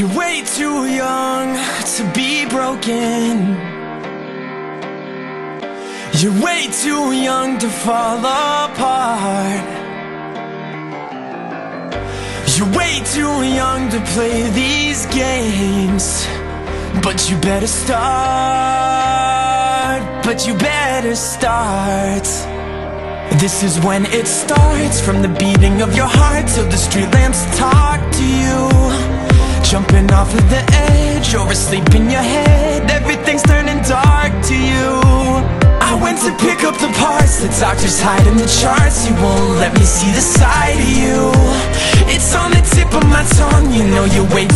You're way too young to be broken. You're way too young to fall apart. You're way too young to play these games. But you better start. But you better start. This is when it starts From the beating of your heart Till the street lamps talk to you Jumping off of the edge, you're asleep in your head. Everything's turning dark to you. I went to pick up the parts, the doctor's hiding the charts. You won't let me see the side of you. It's on the tip of my tongue, you know you're waiting